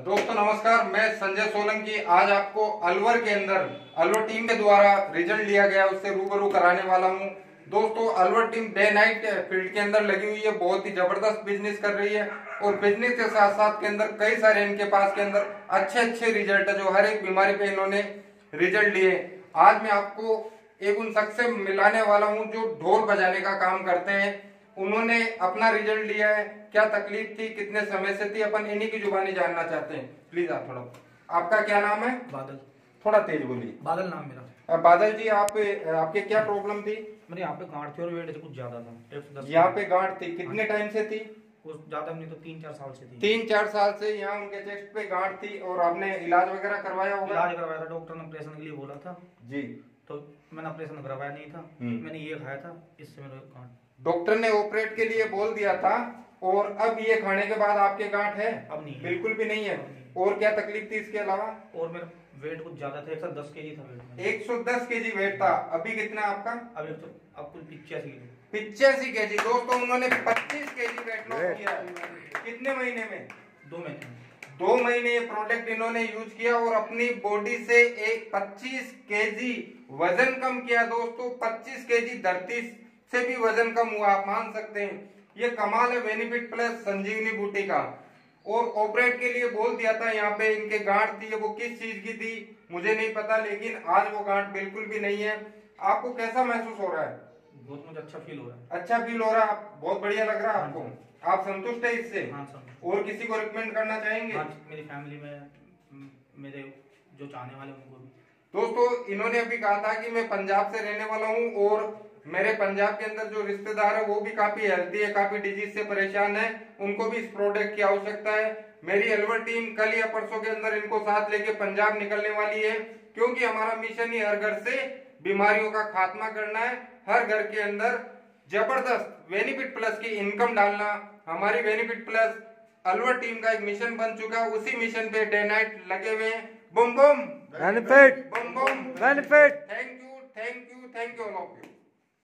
दोस्तों, नमस्कार। मैं संजय सोलंकी। आज आपको अलवर के अंदर, अलवर टीम के द्वारा रिज़ल्ट लिया गया, उससे रूबरू कराने वाला हूँ। दोस्तों, Alwar team day night field के अंदर लगी हुई है, बहुत ही ज़बरदस्त बिज़नेस कर रही है। और बिज़नेस के साथ साथ के अंदर, कई सारे इनके पास के अंदर अच्छे अच्छे रिज़ल्ट है, जो हर एक बीमारी पे इन्होंने रिज़ल्ट लिए। आज मैं आपको एक उन शख्स से मिलाने वाला हूँ, जो ढोल बजाने का काम करते हैं। उन्होंने अपना रिज़ल्ट लिया है। क्या तकलीफ़ थी? कितने समय से थी? अपन इन्हीं की जुबानी जानना चाहते हैं। प्लीज़ आप थोड़ा। आपका क्या नाम है? बादल। थोड़ा तेज बोलिए। बादल नाम मेरा। बादल जी आप आपके क्या प्रॉब्लम थी? मेरे यहाँ पे गांठ थी और वेट कुछ ज़्यादा था। यहाँ पे गांठ थी। कितने टाइम से थी? कुछ ज़्यादा नहीं तो तीन चार साल से थी। तीन चार साल से यहाँ उनके चेस्ट पे गांठ थी और आपने इलाज वगैरह करवाया होगा? इलाज करवाया था डॉक्टर ने ऑपरेशन के लिए बोला था। जी। तो मैंने ऑपरेशन करवाया नहीं था। हम्म। मैंने ये खाया था इससे मेरे गांठ। डॉक्टर ने ऑपरेट के लिए बोल दिया था और अब ये खाने के बाद आपके गांठ है? अब नहीं बिल्कुल भी नहीं है। और क्या तकलीफ़ थी इसके अलावा? और मेरा वेट कुछ ज़्यादा था एक सौ दस के जी था वेट मेरा। 110 केजी वेट था। अभी कितना आपका? अब एक तो अब कुछ पिचासी किलो पिचासी केजी। दोस्तों उन्होंने 25 केजी वेट लॉस किया। कितने महीने में? दो महीने दो महीने ये प्रोडक्ट इन्होंने यूज़ किया और अपनी बॉडी से एक 25 केजी वज़न कम किया दोस्तों। 25 केजी धरती से भी वज़न कम हुआ, आप मान सकते हैं। ये कमाल है बेनिफिट प्लस संजीवनी बूटी का। और ऑपरेट के लिए बोल दिया था यहाँ पे, इनके गांठ थी वो किस चीज़ की थी, मुझे नहीं पता, लेकिन आज वो गांठ बिल्कुल भी नहीं है। आपको कैसा महसूस हो रहा है? बहुत मुझे अच्छा फील हो रहा है। अच्छा फील हो रहा है। बहुत बढ़िया लग रहा है आपको। आप संतुष्ट है इससे? हाँ और किसी को रिकमेंड करना चाहेंगे? हाँ मेरी फैमिली में मेरे जो चाहने वाले उनको भी। दोस्तों इन्होंने अभी कहा था कि मैं पंजाब से रहने वाला हूँ और मेरे पंजाब के अंदर जो रिश्तेदार है वो भी काफ़ी हेल्थी है काफ़ी डिज़ीज़ से परेशान है। उनको भी इस प्रोडक्ट की आवश्यकता है। मेरी अलवर टीम कल या परसों के अंदर इनको साथ लेके पंजाब निकलने वाली है क्योंकि हमारा मिशन ही हर घर से बीमारियों का खात्मा करना है। हर घर के अंदर ज़बरदस्त बेनिफिट प्लस की इनकम डालना हमारी बेनिफिट प्लस अलवर टीम का एक मिशन बन चुका है। उसी मिशन पे डे नाइट लगे हुए हैं। Bum boom Benefit. Boom boom Benefit. Thank you thank you thank you all of you